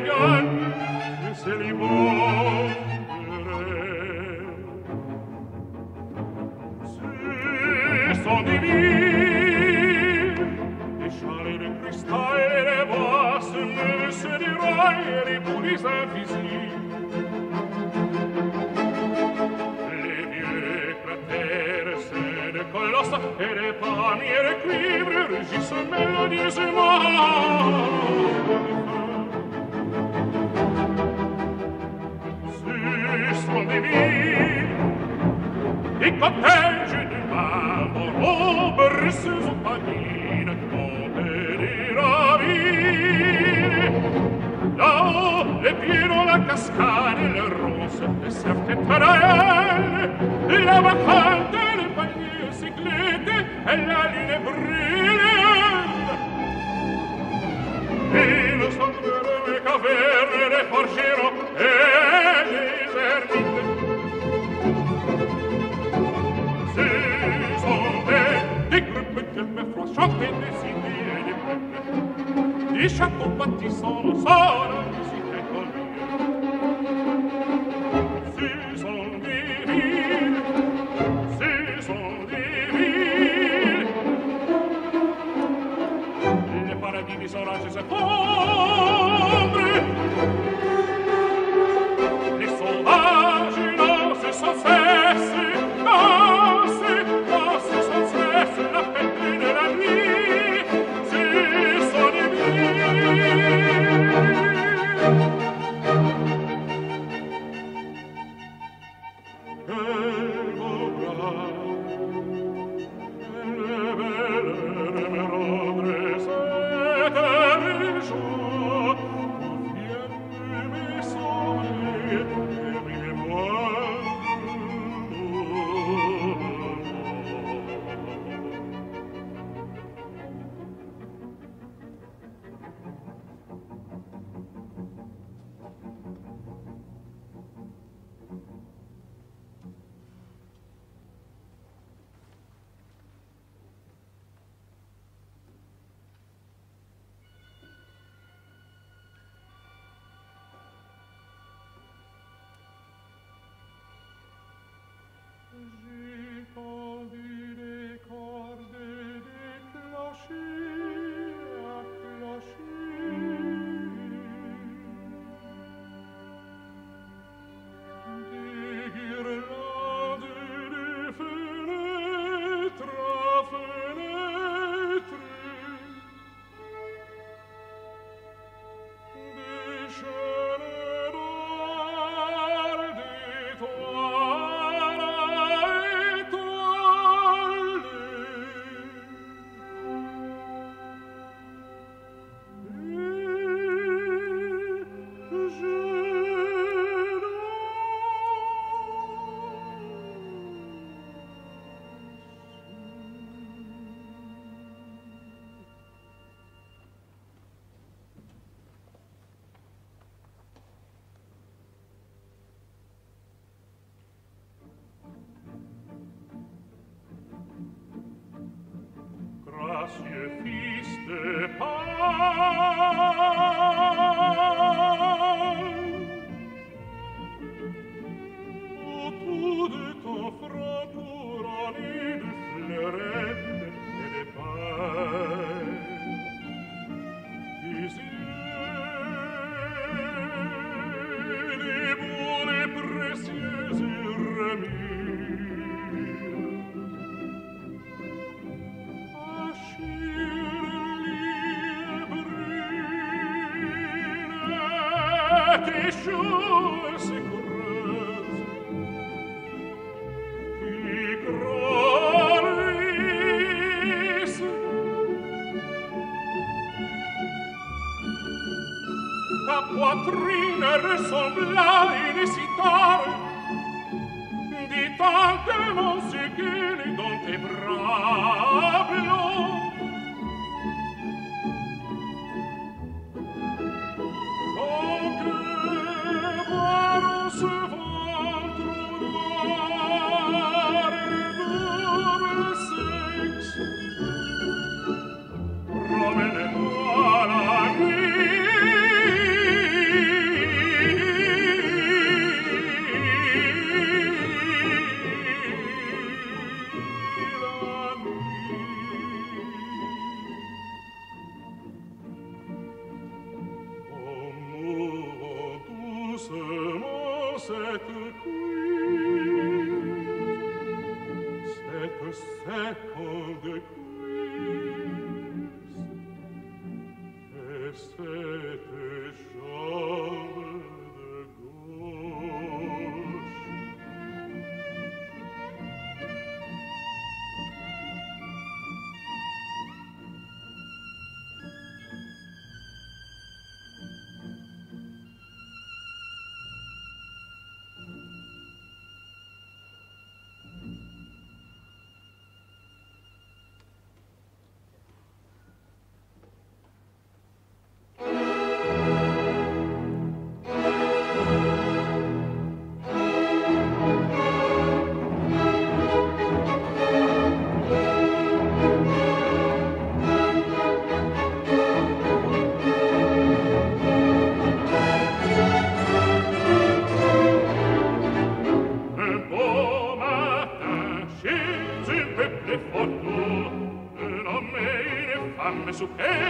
regan e se li muovere se son di vi e share le cristalere vas ne se di rai e li pulis e fisi. Le vie cratere se ne colossa e le paniere quivre regisse melodie se mare papeggi di marmo berse su panine opere ravine là le pieno la cascade le rose le serte tarelle la vacante le paglie siglete e l'aline brille e lo sangue le caverne le forge from shopping in the city and in Bethlehem. Disha Kupati Soro Soro sobre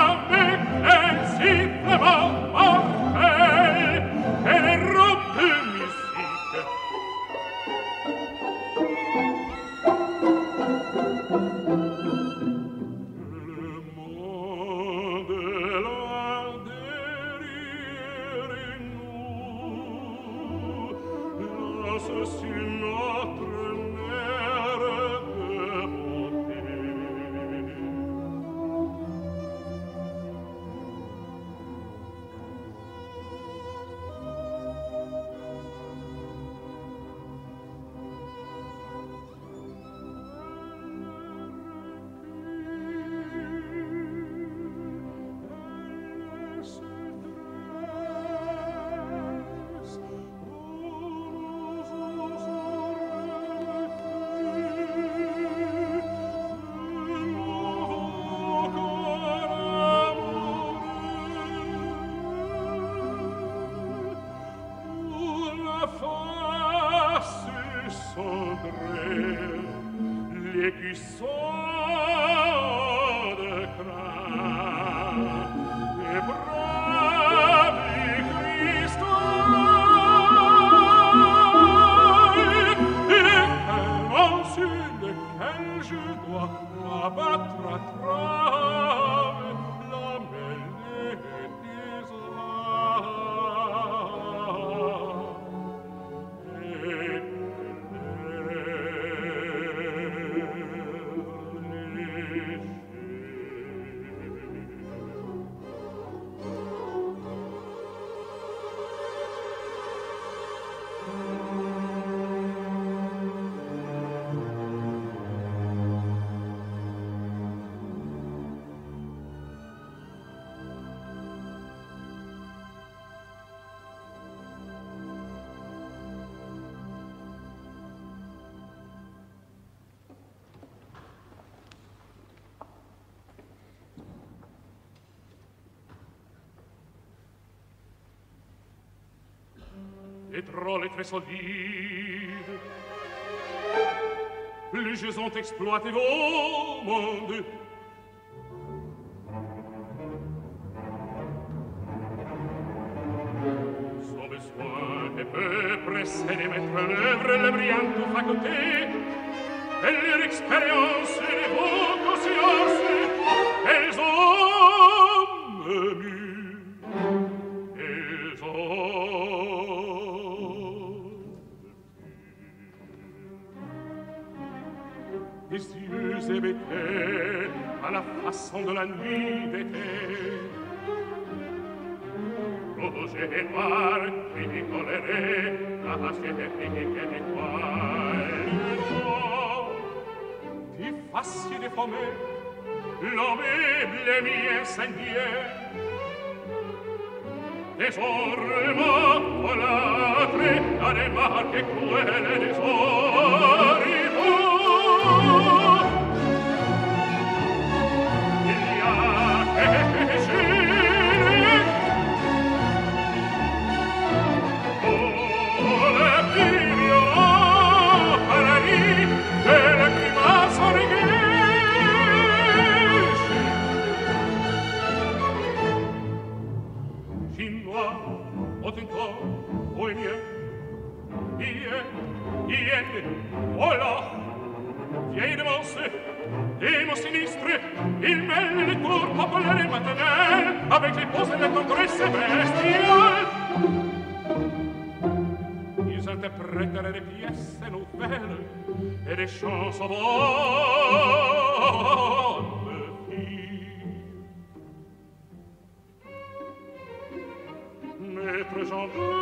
et trop les très solides. Les je ont exploité vos mondes et cieux hébétés à la façon de la nuit d'été. Rouge et noir, qui puis décoléré, arraché des piques et des toiles. Di fasci déformé, l'homme blêmi incendié, Desorma colatre, anima che quelle desori, oh! Jean-Paul.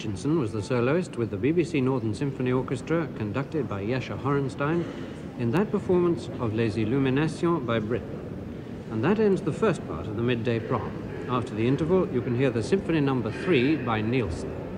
John Mitchinson was the soloist with the BBC Northern Symphony Orchestra, conducted by Yasha Horenstein, in that performance of Les Illuminations by Britten. And that ends the first part of the midday prom. After the interval, you can hear the Symphony Number 3 by Nielsen.